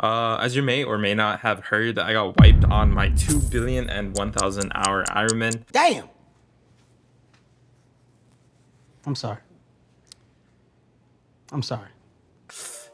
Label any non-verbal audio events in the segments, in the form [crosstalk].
Uh, as you may or may not have heard, I got wiped on my 2 billion and 1000 hour Ironman. Damn! I'm sorry. I'm sorry.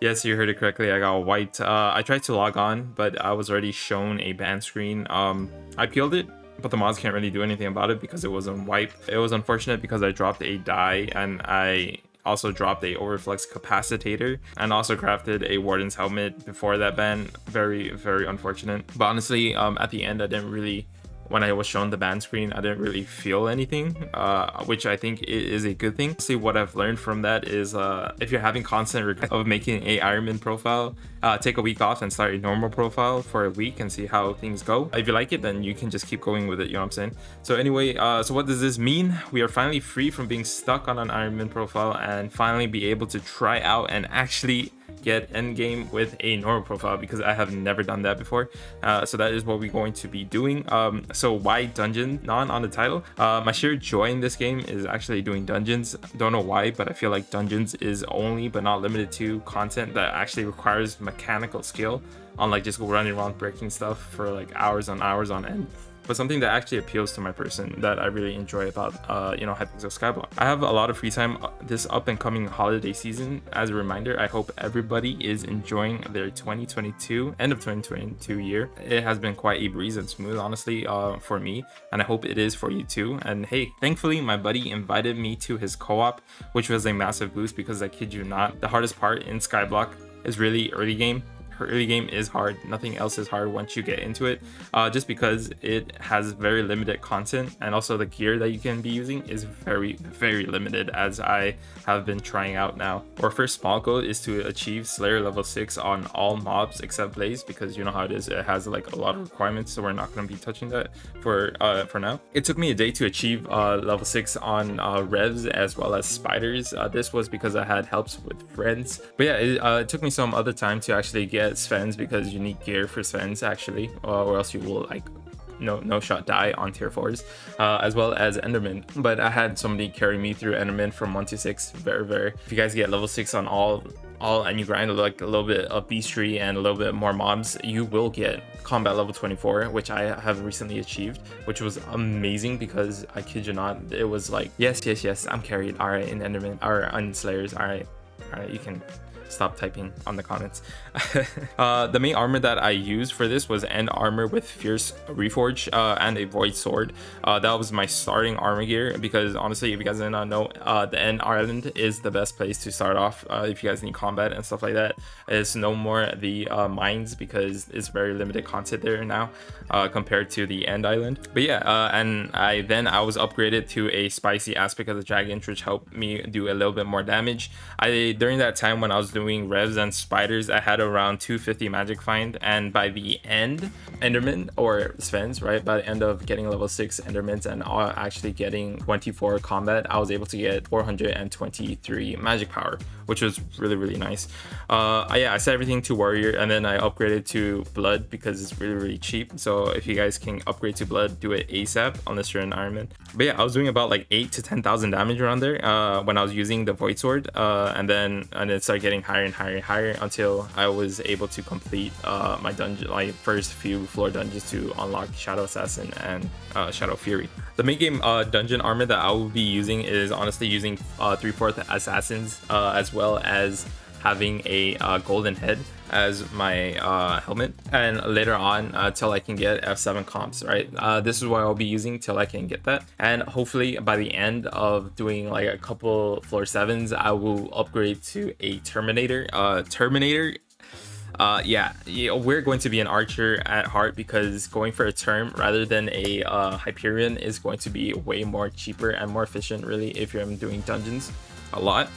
Yes, you heard it correctly. I got wiped. Uh, I tried to log on, but I was already shown a ban screen. Um, I peeled it, but the mods can't really do anything about it because it wasn't wiped. It was unfortunate because I dropped a die and I also dropped a overflux capacitator and also crafted a warden's helmet before that ban. Very very unfortunate. But honestly um at the end i didn't really when I was shown the ban screen, I didn't really feel anything, uh, which I think is a good thing. See, what I've learned from that is uh, if you're having constant regret of making a Ironman profile, uh, take a week off and start a normal profile for a week and see how things go. If you like it, then you can just keep going with it, you know what I'm saying? So anyway, uh, so what does this mean? We are finally free from being stuck on an Ironman profile and finally be able to try out and actually get endgame with a normal profile because I have never done that before. Uh, so that is what we're going to be doing. Um, so why dungeon non on the title? Uh, my sheer joy in this game is actually doing dungeons. Don't know why, but I feel like dungeons is only but not limited to content that actually requires mechanical skill unlike just running around breaking stuff for like hours on hours on end but something that actually appeals to my person that I really enjoy about, uh, you know, Hypixel Skyblock. I have a lot of free time uh, this up and coming holiday season. As a reminder, I hope everybody is enjoying their 2022, end of 2022 year. It has been quite a breeze and smooth, honestly, uh, for me, and I hope it is for you too. And hey, thankfully, my buddy invited me to his co-op, which was a massive boost because I kid you not, the hardest part in Skyblock is really early game early game is hard. Nothing else is hard once you get into it, uh, just because it has very limited content and also the gear that you can be using is very, very limited as I have been trying out now. Our first small goal is to achieve Slayer level 6 on all mobs except Blaze because you know how it is. It has like a lot of requirements, so we're not going to be touching that for uh, for now. It took me a day to achieve uh, level 6 on uh, Revs as well as Spiders. Uh, this was because I had helps with friends. But yeah, it, uh, it took me some other time to actually get get Svens because you need gear for Svens actually, uh, or else you will like no no shot die on tier 4s uh, as well as enderman. But i had somebody carry me through enderman from 1 to 6 very very. If you guys get level 6 on all all and you grind like a little bit of bestiary and a little bit more mobs you will get combat level 24 which i have recently achieved which was amazing because i kid you not it was like yes yes yes i'm carried. All right in enderman or on slayers. All right all right you can stop typing on the comments. [laughs] uh, the main armor that I used for this was end armor with fierce reforge uh, and a void sword. Uh, that was my starting armor gear because honestly, if you guys did not know, uh, the end island is the best place to start off uh, if you guys need combat and stuff like that. It's no more the uh, mines because it's very limited content there now compared to the end island. But yeah, and I then I was upgraded to a spicy aspect of the dragon, which helped me do a little bit more damage. I during that time when I was doing revs and spiders, I had around 250 magic find, and by the end, Enderman or Svens, right? By the end of getting level 6 Endermans and actually getting 24 combat, I was able to get 423 magic power, which was really, really nice. Uh, yeah, I set everything to warrior and then I upgraded to blood because it's really, really cheap. So if you guys can upgrade to blood, do it ASAP unless you're an Ironman. But yeah, I was doing about like 8 to 10,000 damage around there uh, when I was using the Void Sword uh, and then and then start getting higher and higher and higher until I was able to complete uh, my dungeon, like first few floor dungeons to unlock Shadow Assassin and uh, Shadow Fury. The main game uh, dungeon armor that I will be using is honestly using uh, 3 4th Assassins uh, as well as having a uh, golden head as my uh, helmet. And later on uh, till I can get F7 comps right? Uh, this is what I'll be using till I can get that. And hopefully by the end of doing like a couple floor sevens I will upgrade to a Terminator uh, Terminator. Uh, yeah, we're going to be an archer at heart because going for a term rather than a uh, Hyperion is going to be way more cheaper and more efficient really if you're doing dungeons a lot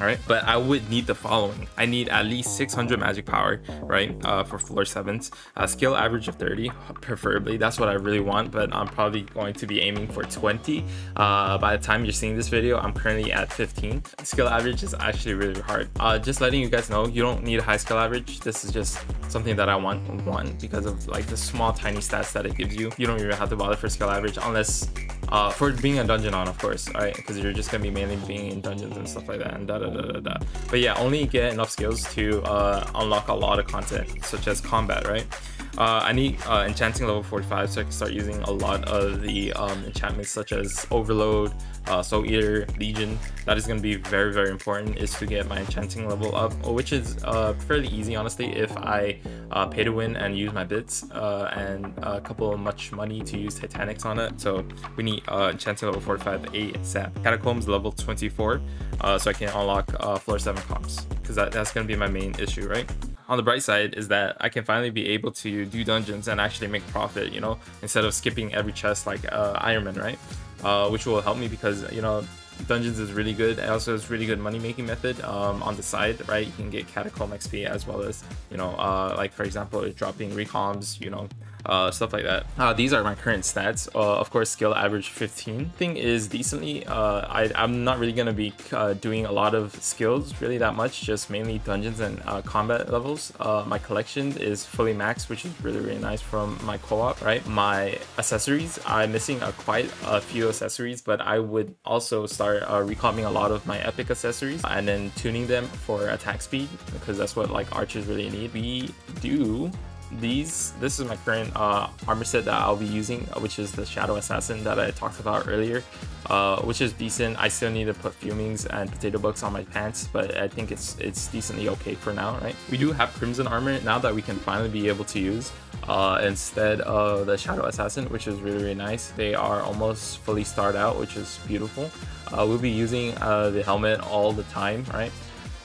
right but i would need the following. I need at least 600 magic power right uh, for floor sevens. Uh, skill average of 30 preferably. That's what i really want but i'm probably going to be aiming for 20 uh, by the time you're seeing this video i'm currently at 15 skill average is actually really hard. Uh, just letting you guys know you don't need a high skill average. This is just something that I want one because of like the small tiny stats that it gives you. You don't even have to bother for skill average unless uh, for being a dungeon on, of course, right? Because you're just gonna be mainly being in dungeons and stuff like that, and da da da da da. But yeah, only get enough skills to uh, unlock a lot of content, such as combat, right? Uh, I need uh, enchanting level 45 so I can start using a lot of the um, enchantments such as Overload, uh, Soul Eater, Legion. That is going to be very, very important is to get my enchanting level up, which is uh, fairly easy, honestly, if I uh, pay to win and use my bits uh, and a couple of much money to use Titanics on it. So we need enchanting level 45 ASAP. Catacombs level 24 so I can unlock floor 7 comps because that, that's going to be my main issue, right? On the bright side is that I can finally be able to do dungeons and actually make profit, you know, instead of skipping every chest like uh, Iron Man, right? Uh, which will help me because, you know, dungeons is really good. It also is really good money making method um, on the side, right? You can get catacomb XP as well as, you know, uh, like for example, dropping recoms, you know, uh, stuff like that. Uh, these are my current stats. Uh, of course, skill average 15. Thing is decently. Uh, I, am not really gonna be uh, doing a lot of skills really that much, just mainly dungeons and uh, combat levels. my collection is fully maxed, which is really really nice from my co-op. Right, my accessories. I'm missing quite a few accessories, but I would also start uh, recomping a lot of my epic accessories and then tuning them for attack speed because that's what like archers really need. We do these this is my current uh, armor set that I'll be using which is the Shadow Assassin that I talked about earlier uh, which is decent. I still need to put fumings and potato books on my pants but I think it's it's decently okay for now right? We do have Crimson armor now that we can finally be able to use uh, instead of the Shadow Assassin which is really really nice. They are almost fully starred out which is beautiful. Uh, we'll be using uh, the helmet all the time right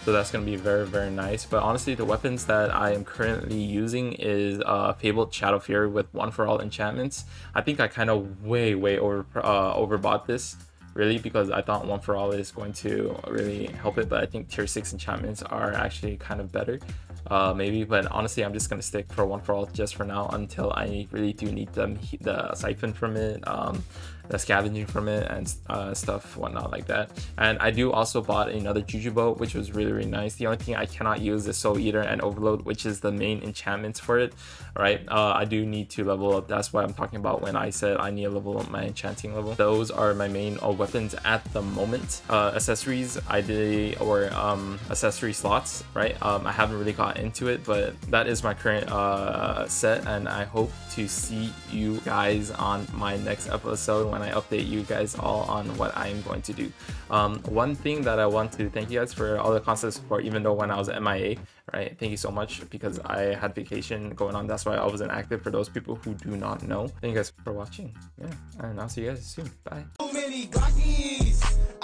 so that's going to be very, very nice. But honestly, the weapons that I am currently using is uh, Fabled Shadow Fury with One for All enchantments. I think I kind of way, way over uh, overbought this really because I thought One for All is going to really help it. But I think Tier 6 enchantments are actually kind of better. Uh, maybe, but honestly, I'm just gonna stick for one for all just for now until I really do need them the siphon from it. Um, the scavenging from it and uh, stuff whatnot like that. And i do also bought another juju boat which was really really nice. The only thing i cannot use is soul eater and overload which is the main enchantments for it right? Uh, i do need to level up. That's what i'm talking about when i said i need to level up my enchanting level. Those are my main uh, weapons at the moment. Uh, accessories i did or um, accessory slots right? Um, i haven't really got into it but that is my current uh, set and i hope to see you guys on my next episode when I update you guys all on what I'm going to do. Um, one thing that I want to thank you guys for all the constant support, even though when I was MIA, right? Thank you so much because I had vacation going on. That's why I wasn't active for those people who do not know. Thank you guys for watching. Yeah, and I'll see you guys soon. Bye.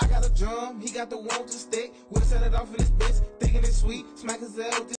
I got a drum, he got the one to stick. We'll set it off bitch, thinking it's sweet. Smack his